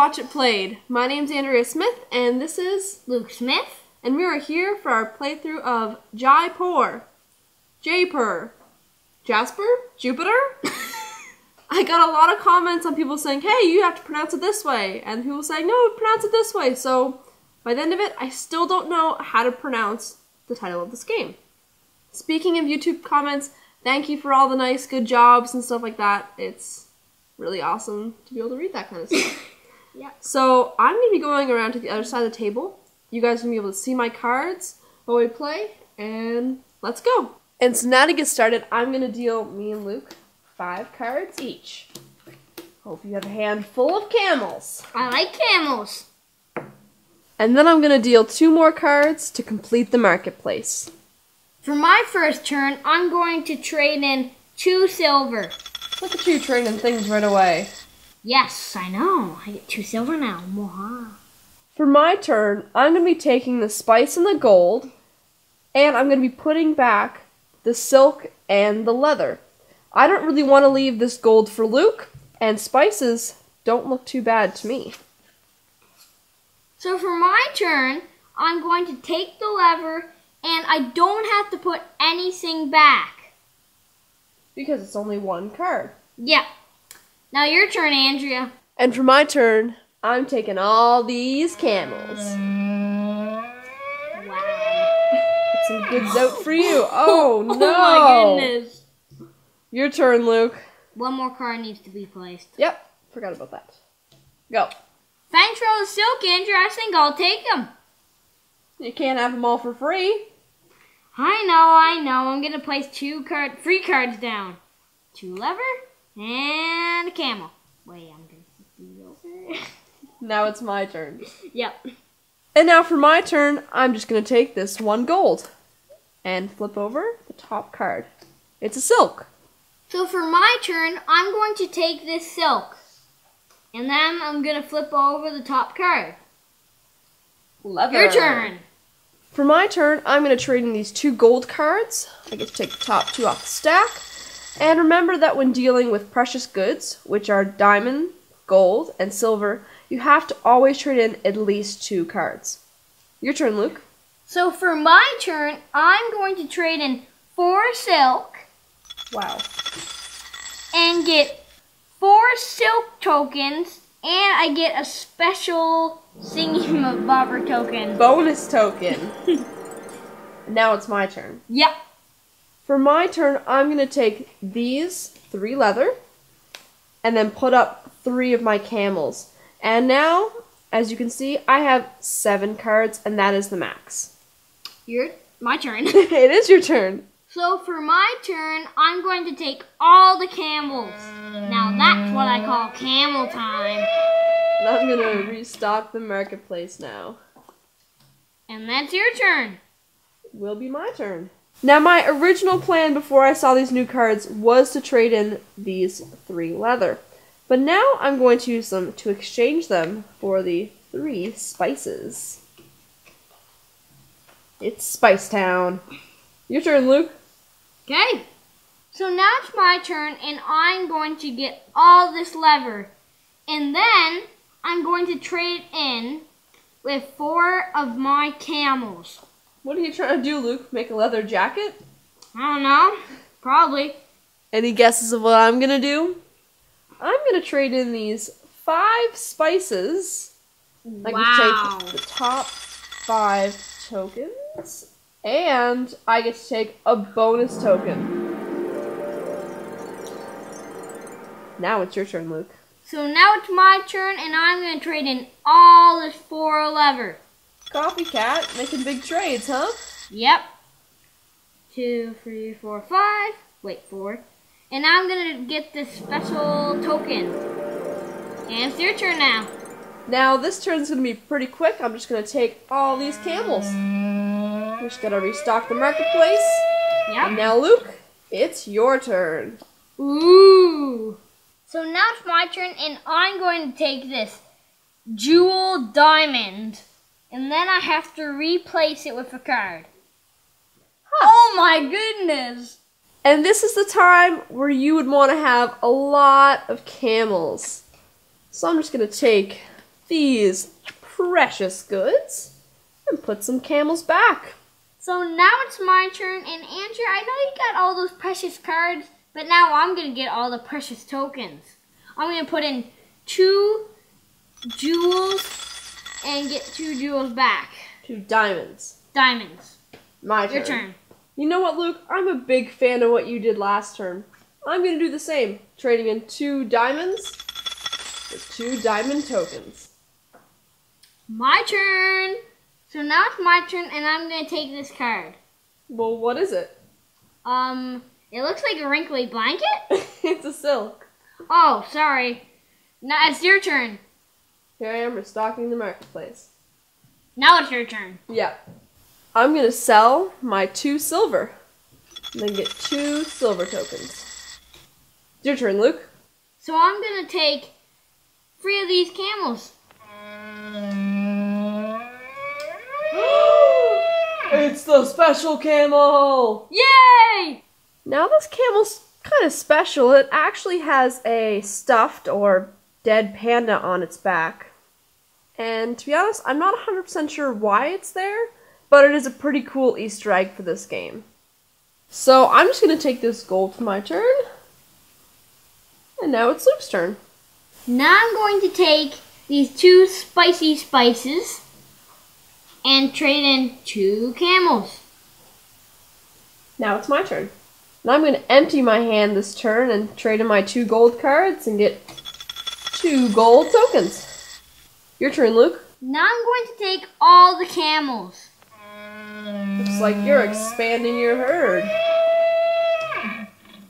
Watch It Played. My name's Andrea Smith, and this is Luke Smith. and we are here for our playthrough of Jaipur. Jaipur. Jasper? Jupiter? I got a lot of comments on people saying, hey, you have to pronounce it this way, and people saying, no, pronounce it this way. So by the end of it, I still don't know how to pronounce the title of this game. Speaking of YouTube comments, thank you for all the nice, good jobs and stuff like that. It's really awesome to be able to read that kind of stuff. Yeah. So I'm going to be going around to the other side of the table. You guys are going to be able to see my cards while we play, and let's go. And so now to get started, I'm going to deal me and Luke five cards each. Hope you have a hand full of camels. I like camels. And then I'm going to deal two more cards to complete the marketplace. For my first turn, I'm going to trade in two silver. Look at you trading things right away. Yes, I know. I get two silver now. For my turn, I'm going to be taking the spice and the gold, and I'm going to be putting back the silk and the leather. I don't really want to leave this gold for Luke, and spices don't look too bad to me. So for my turn, I'm going to take the lever and I don't have to put anything back. Because it's only one card. Yeah. Now your turn, Andrea. And for my turn, I'm taking all these camels. Wow. Some good out for you. Oh no! Oh my goodness. Your turn, Luke. One more card needs to be placed. Yep, forgot about that. Go. Thanks for all the silk, Andrea. I think I'll take them. You can't have them all for free. I know, I know. I'm gonna place two card, three cards down. Two lever and a camel. Wait, I'm gonna put these over. Now it's my turn. yep. And now for my turn, I'm just going to take this one gold and flip over the top card. It's a silk. So for my turn, I'm going to take this silk, and then I'm gonna flip over the top card. Leather. Your turn. For my turn, I'm going to trade in these two gold cards. I get to take the top two off the stack. And remember that when dealing with precious goods, which are diamond, gold, and silver, you have to always trade in at least two cards. Your turn, Luke. So for my turn, I'm going to trade in four silk Wow. and get four silk tokens, and I get a special singing bobber token. Bonus token. now it's my turn. Yep. For my turn, I'm going to take these three leather and then put up three of my camels. And now, as you can see, I have seven cards, and that is the max. Your my turn. it is your turn. So for my turn, I'm going to take all the camels. Now that's what I call camel time. And I'm going to restock the marketplace now. And that's your turn. Will be my turn. Now, my original plan before I saw these new cards was to trade in these three leather. But now I'm going to use them to exchange them for the three spices. It's Spice Town. Your turn, Luke. Okay. So now it's my turn, and I'm going to get all this lever. And then I'm going to trade in with four of my camels. What are you trying to do, Luke? Make a leather jacket? I don't know. Probably. Any guesses of what I'm gonna do? I'm gonna trade in these five spices. Wow. I can take the top five tokens, and I get to take a bonus token. Now it's your turn, Luke. So now it's my turn, and I'm going to trade in all this four lever. Copycat, making big trades, huh? Yep. Two, three, four, five. Wait, four. And now I'm gonna get this special token. And it's your turn now. Now this turn's gonna be pretty quick. I'm just gonna take all these camels. We're just gonna restock the marketplace. And now, Luke, it's your turn. Ooh. So now it's my turn, and I'm going to take this jewel diamond, and then I have to replace it with a card. Oh my goodness! And this is the time where you would want to have a lot of camels. So I'm just going to take these precious goods and put some camels back. So now it's my turn, and Andrew, I know you got all those precious cards, but now I'm gonna get all the precious tokens. I'm gonna put in two jewels and get two jewels back. Two diamonds. Diamonds. My turn. Your turn. You know what, Luke? I'm a big fan of what you did last turn. I'm gonna do the same, trading in two diamonds for two diamond tokens. My turn. So now it's my turn, and I'm gonna take this card. Well, what is it? Um, it looks like a wrinkly blanket. it's a silk. Oh, sorry. Now it's your turn. Here I am restocking the marketplace. Now it's your turn. Yeah. I'm gonna sell my two silver. And then get two silver tokens. It's your turn, Luke. So I'm gonna take three of these camels. it's the special camel! Yay! Now this camel's kind of special. It actually has a stuffed or dead panda on its back. And to be honest, I'm not 100% sure why it's there, but it is a pretty cool Easter egg for this game. So I'm just going to take this gold for my turn. And now it's Luke's turn. Now I'm going to take these two spicy spices and trade in two camels. Now it's my turn. And I'm going to empty my hand this turn and trade in my two gold cards and get two gold tokens. Your turn, Luke. Now I'm going to take all the camels. Looks like you're expanding your herd.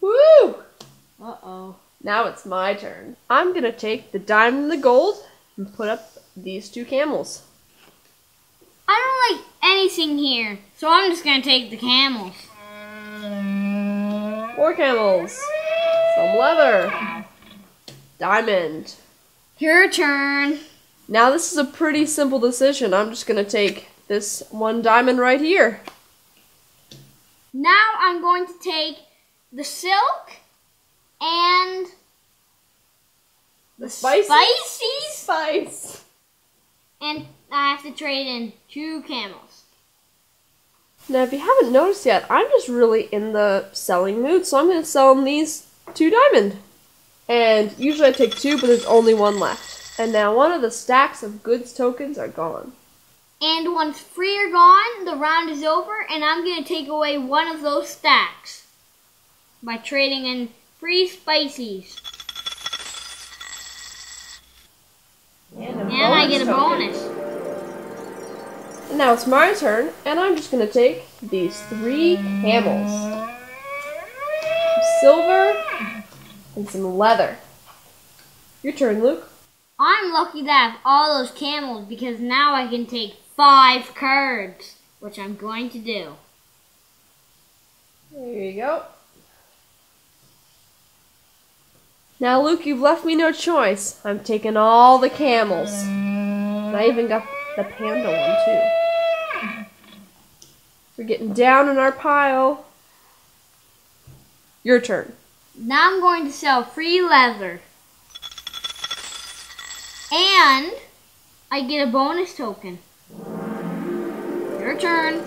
Woo! Uh-oh. Now it's my turn. I'm gonna take the diamond and the gold and put up these two camels. I don't like anything here, so I'm just gonna take the camels. Four camels. Some leather. Diamond. Your turn. Now this is a pretty simple decision. I'm just gonna take this one diamond right here. Now I'm going to take the silk and The spicy spices, spice. and I have to trade in two camels. Now, if you haven't noticed yet, I'm just really in the selling mood, so I'm going to sell them these two diamond. And usually I take two, but there's only one left. And now one of the stacks of goods tokens are gone. And once three are gone, the round is over, and I'm going to take away one of those stacks by trading in three spices. And, And I get a bonus. And now it's my turn, and I'm just going to take these three camels. Some silver and some leather. Your turn, Luke. I'm lucky to have all those camels because now I can take five cards, which I'm going to do. There you go. Now, Luke, you've left me no choice. I'm taking all the camels. And I even got the panda one, too. We're getting down in our pile. Your turn. Now I'm going to sell free leather. And I get a bonus token. Your turn.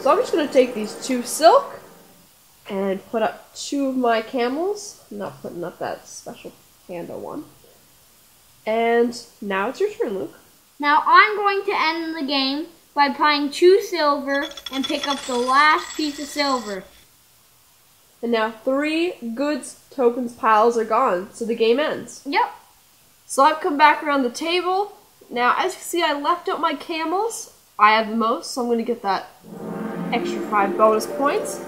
So I'm just going to take these two silk and put up two of my camels. I'm not putting up that special panda one. And now it's your turn, Luke. Now I'm going to end the game by buying two silver and pick up the last piece of silver. And now three goods tokens piles are gone, so the game ends. Yep. So I've come back around the table. Now, as you see, I left out my camels. I have the most, so I'm going to get that extra five bonus points.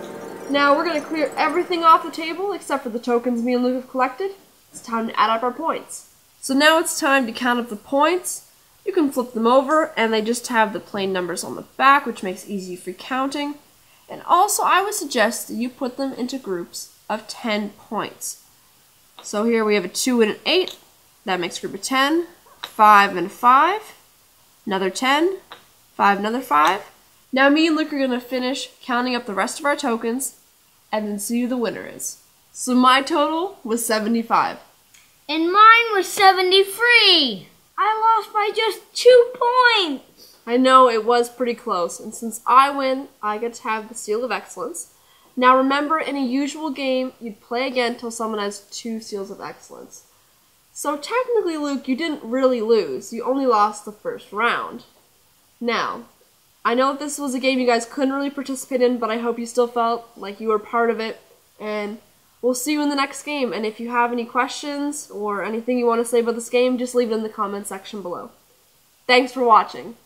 Now, we're going to clear everything off the table except for the tokens me and Luke have collected. It's time to add up our points. So now it's time to count up the points. You can flip them over, and they just have the plain numbers on the back, which makes easy for counting. And also, I would suggest that you put them into groups of 10 points. So here we have a 2 and an 8. That makes a group of 10. 5 and 5. Another 10. 5, another 5. Now me and Luke are going to finish counting up the rest of our tokens and then see who the winner is. So my total was 75. And mine was 73. I lost by just two points. I know it was pretty close, and since I win, I get to have the Seal of Excellence. Now remember, in a usual game, you'd play again till someone has two Seals of Excellence. So technically, Luke, you didn't really lose. You only lost the first round. Now, I know this was a game you guys couldn't really participate in, but I hope you still felt like you were part of it. And we'll see you in the next game. And if you have any questions or anything you want to say about this game, just leave it in the comment section below. Thanks for watching.